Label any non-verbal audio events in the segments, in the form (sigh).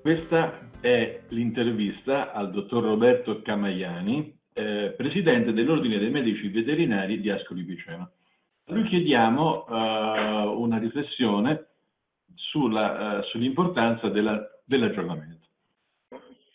Questa è l'intervista al dottor Roberto Camaiani, eh, presidente dell'Ordine dei Medici Veterinari di Ascoli Piceno. A lui chiediamo uh, una riflessione sulla, uh, sull'importanza della, dell'aggiornamento.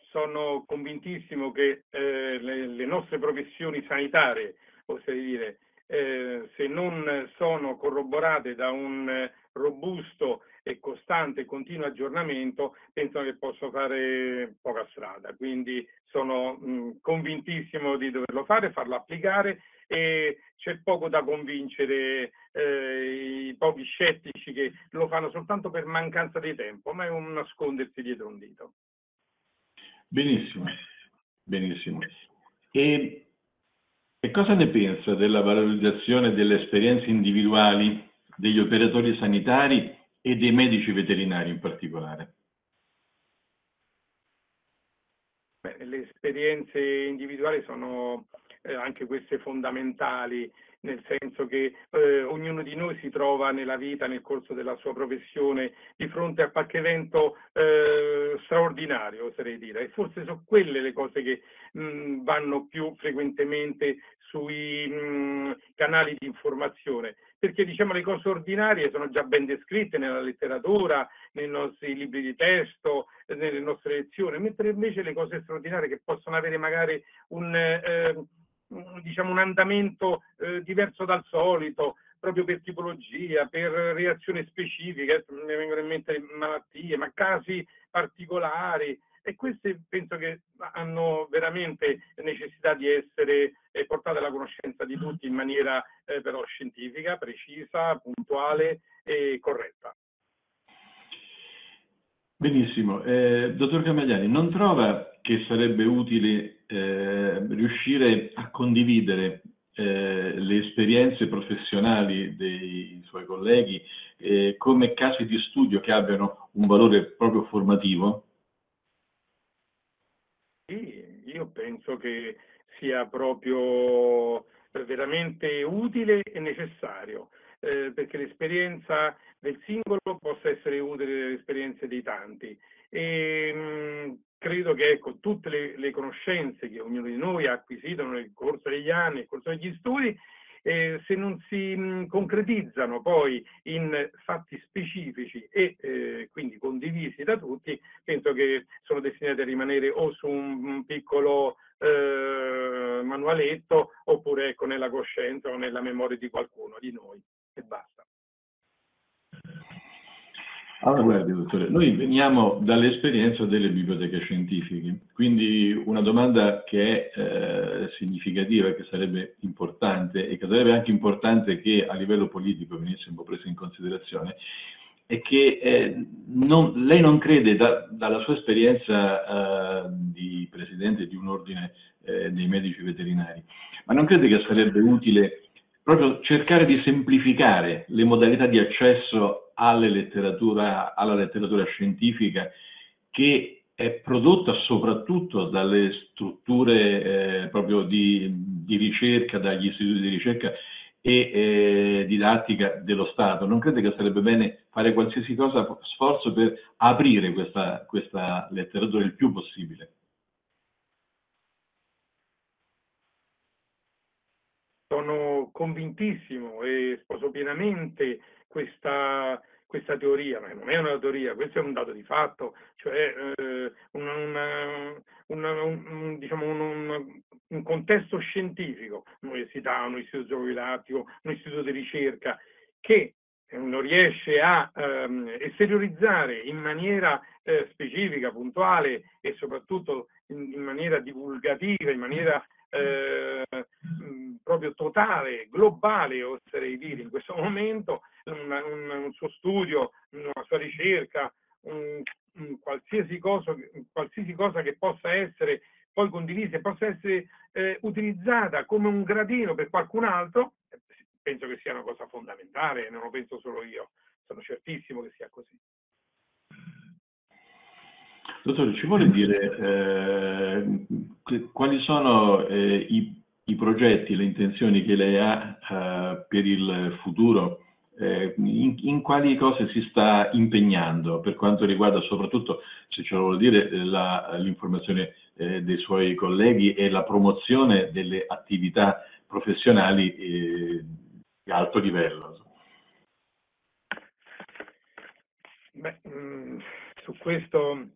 Sono convintissimo che eh, le, le, nostre professioni sanitarie, oserei dire, eh, se non sono corroborate da un robusto e costante e continuo aggiornamento, penso che posso fare poca strada. Quindi sono mh, convintissimo di doverlo fare, farlo applicare e c'è poco da convincere eh, i pochi scettici che lo fanno soltanto per mancanza di tempo, ma è un nascondersi dietro un dito. Benissimo, benissimo. E, e cosa ne pensa della valorizzazione delle esperienze individuali degli operatori sanitari e dei medici veterinari in particolare? Beh, le esperienze individuali sono eh, anche queste fondamentali, nel senso che eh, ognuno di noi si trova nella vita, nel corso della sua professione, di fronte a qualche evento eh, straordinario, oserei dire, e forse sono quelle le cose che mh, vanno più frequentemente sui mh, canali di informazione, perché diciamo le cose ordinarie sono già ben descritte nella letteratura, nei nostri libri di testo, nelle nostre lezioni, mentre invece le cose straordinarie che possono avere magari un eh, diciamo, un andamento eh, diverso dal solito, proprio per tipologia, per reazioni specifiche, mi vengono in mente malattie, ma casi particolari. E queste penso che hanno veramente necessità di essere eh, portate alla conoscenza di tutti in maniera eh, però scientifica, precisa, puntuale e corretta. Benissimo. Eh, dottor Camagliani, non trova che sarebbe utile eh, riuscire a condividere eh, le esperienze professionali dei suoi colleghi eh, come casi di studio che abbiano un valore proprio formativo? Io penso che sia proprio veramente utile e necessario, eh, perché l'esperienza del singolo possa essere utile delle esperienze dei tanti. E, mh, credo che ecco, tutte le, le, conoscenze che ognuno di noi ha acquisito nel corso degli anni, nel corso degli studi, eh, se non si mh, concretizzano poi in fatti specifici e eh, quindi condivisi da tutti, penso che sono destinati a rimanere o su un, piccolo eh, manualetto oppure ecco, nella coscienza o nella memoria di qualcuno di noi e basta. Allora, guardi, dottore, noi veniamo dall'esperienza delle biblioteche scientifiche, quindi una domanda che è eh, significativa, che sarebbe importante e che sarebbe anche importante che a livello politico venisse un po' presa in considerazione, è che eh, non, lei non crede, da, dalla sua esperienza eh, di presidente di un ordine eh, dei medici veterinari, ma non crede che sarebbe utile proprio cercare di semplificare le modalità di accesso letteratura, alla letteratura scientifica che è prodotta soprattutto dalle strutture eh, proprio di, di, ricerca, dagli istituti di ricerca e eh, didattica dello Stato. Non crede che sarebbe bene fare qualsiasi cosa, sforzo per aprire questa, questa letteratura il più possibile? Sono convintissimo e sposo pienamente questa, questa teoria, ma non è una teoria, questo è un dato di fatto, cioè eh, una, una, una, un, diciamo un, un, contesto scientifico, un'università, un istituto geografico, un istituto di ricerca, che non riesce a ehm, esteriorizzare in maniera eh, specifica, puntuale e soprattutto in, in maniera divulgativa, in maniera eh, proprio totale, globale, oserei dire, in questo momento, una, un, un, suo studio, una sua ricerca, un, un qualsiasi, cosa, qualsiasi, cosa, che possa essere poi condivisa e possa essere eh, utilizzata come un gradino per qualcun altro, penso che sia una cosa fondamentale, non lo penso solo io, sono certissimo che sia così. Dottore, ci vuole dire eh, quali sono eh, i, i, progetti, le intenzioni che lei ha eh, per il futuro eh, in, in, quali cose si sta impegnando per quanto riguarda soprattutto, se ce lo vuol dire, l'informazione eh, dei suoi colleghi e la promozione delle attività professionali eh, di alto livello. Beh, mh, mm, su questo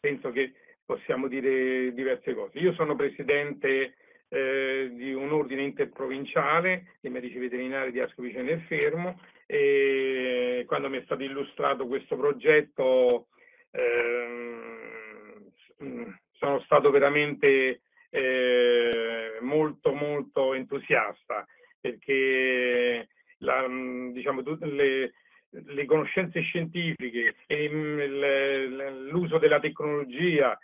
penso che possiamo dire diverse cose. Io sono presidente eh, di un ordine interprovinciale di medici veterinari di Asco Vicino e Fermo e quando mi è stato illustrato questo progetto eh, sono stato veramente eh, molto molto entusiasta perché la, diciamo, tutte le, le conoscenze scientifiche e l'uso della tecnologia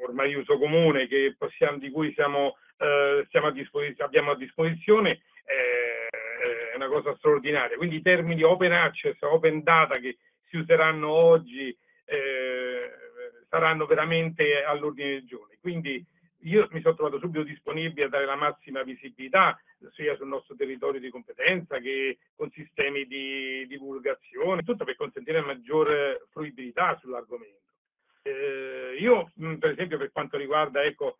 ormai uso comune possiamo, di cui siamo, eh, a abbiamo a disposizione eh, è una cosa straordinaria. Quindi i termini open access, open data che si useranno oggi eh, saranno veramente all'ordine del giorno. Quindi io mi sono trovato subito disponibile a dare la massima visibilità sia sul nostro territorio di competenza che con sistemi di divulgazione, tutto per consentire maggiore fruibilità sull'argomento. Eh, io, per esempio, per quanto riguarda ecco,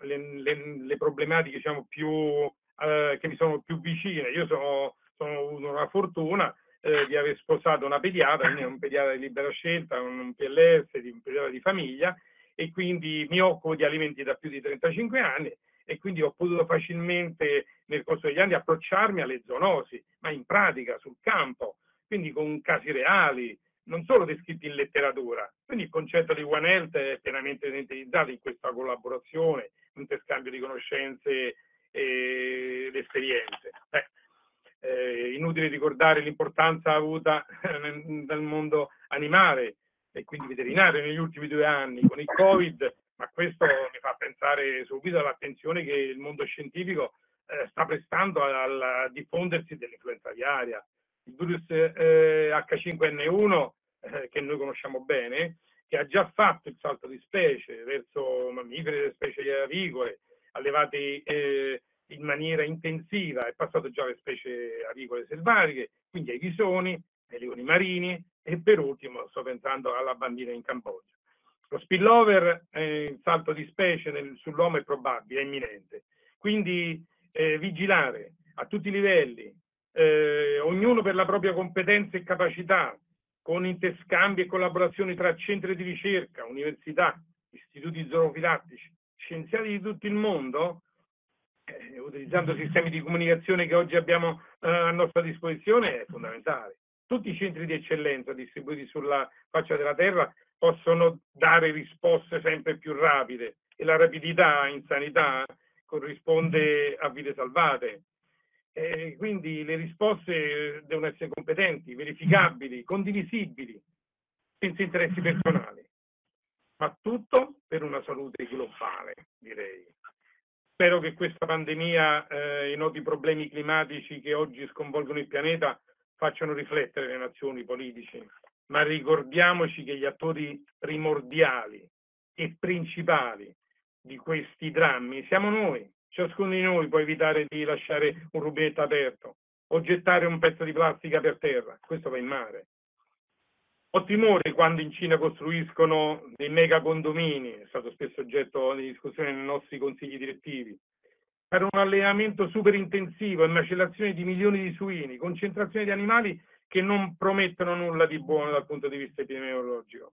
le, le, le problematiche diciamo, più, eh, che mi sono più vicine, io sono, sono avuto una fortuna eh, di aver sposato una pediatra, quindi un pediatra di libera scelta, un PLS, un pediatra di famiglia, e quindi mi occupo di alimenti da più di 35 anni e quindi ho potuto facilmente nel corso degli anni approcciarmi alle zoonosi, ma in pratica, sul campo, quindi con casi reali, non solo descritti in letteratura. Quindi il concetto di One Health è pienamente utilizzato in questa collaborazione, interscambio di conoscenze ed esperienze. Eh, eh, inutile ricordare l'importanza avuta (laughs) nel mondo animale e quindi veterinario negli ultimi due anni con il Covid, ma questo mi fa pensare subito all'attenzione che il mondo scientifico eh, sta prestando al diffondersi dell'influenza aviaria il virus eh, H5N1 eh, che noi conosciamo bene, che ha già fatto il salto di specie verso mammiferi e specie avicole allevate eh, in maniera intensiva, è passato già alle specie avicole selvatiche, quindi ai visoni, ai leoni marini e per ultimo sto pensando alla bambina in Cambogia. Lo spillover, eh, il salto di specie nel, sull'uomo è probabile, è imminente. Quindi eh, vigilare a tutti i livelli, eh, ognuno per la propria competenza e capacità, con interscambi e collaborazioni tra centri di ricerca, università, istituti zoofilattici, scienziati di tutto il mondo, eh, utilizzando sistemi di comunicazione che oggi abbiamo eh, a nostra disposizione, è fondamentale. Tutti i centri di eccellenza distribuiti sulla faccia della Terra possono dare risposte sempre più rapide e la rapidità in sanità corrisponde a vite salvate. E quindi le risposte devono essere competenti, verificabili, condivisibili, senza interessi personali, ma tutto per una salute globale, direi. Spero che questa pandemia eh, i noti problemi climatici che oggi sconvolgono il pianeta facciano riflettere le nazioni politiche, ma ricordiamoci che gli attori primordiali e principali di questi drammi siamo noi, Ciascuno di noi può evitare di lasciare un rubinetto aperto o gettare un pezzo di plastica per terra, questo va in mare. Ho timore quando in Cina costruiscono dei mega condomini, è stato spesso oggetto di discussione nei nostri consigli direttivi, per un allenamento super intensivo e macellazione di milioni di suini, concentrazione di animali che non promettono nulla di buono dal punto di vista epidemiologico.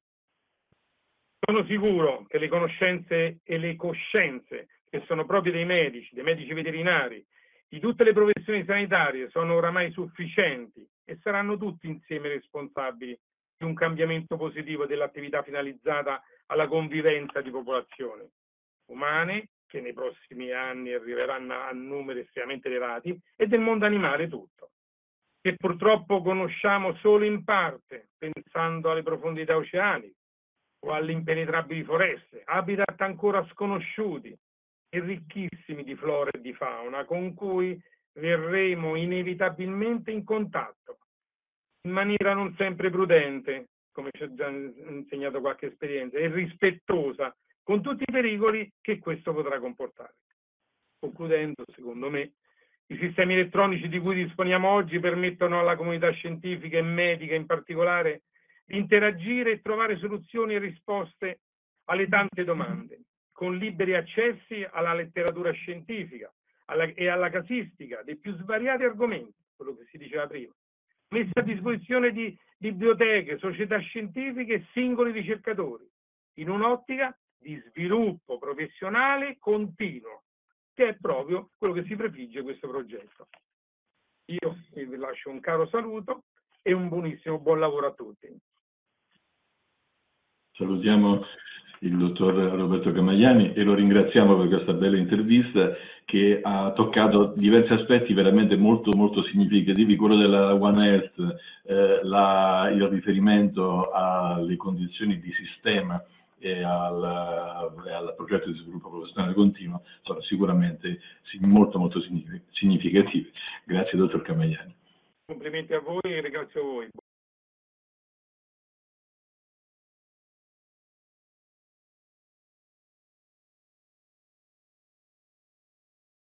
Sono sicuro che le conoscenze e le coscienze che sono proprio dei medici, dei medici veterinari, di tutte le professioni sanitarie sono oramai sufficienti e saranno tutti insieme responsabili di un cambiamento positivo dell'attività finalizzata alla convivenza di popolazioni umane che nei prossimi anni arriveranno a numeri estremamente elevati e del mondo animale tutto, che purtroppo conosciamo solo in parte, pensando alle profondità oceaniche o alle impenetrabili foreste, habitat ancora sconosciuti, e ricchissimi di flora e di fauna con cui verremo inevitabilmente in contatto, in maniera non sempre prudente, come ci ha già insegnato qualche esperienza, e rispettosa con tutti i pericoli che questo potrà comportare. Concludendo, secondo me, I sistemi elettronici di cui disponiamo oggi permettono alla comunità scientifica e medica in particolare di interagire e trovare soluzioni e risposte alle tante domande, con liberi accessi alla letteratura scientifica alla, e alla casistica dei più svariati argomenti, quello che si diceva prima, messa a disposizione di biblioteche, società scientifiche e singoli ricercatori, in un'ottica di sviluppo professionale continuo, che è proprio quello che si prefigge questo progetto. Io vi lascio un caro saluto e un buonissimo buon lavoro a tutti. Salutiamo il dottor Roberto Camagliani e lo ringraziamo per questa bella intervista che ha toccato diversi aspetti veramente molto molto significativi, quello della One Health, eh, la, il riferimento alle condizioni di sistema e al, al, progetto di sviluppo professionale continuo sono sicuramente molto molto significativi. Grazie dottor Camagliani. Complimenti a voi e ringrazio voi.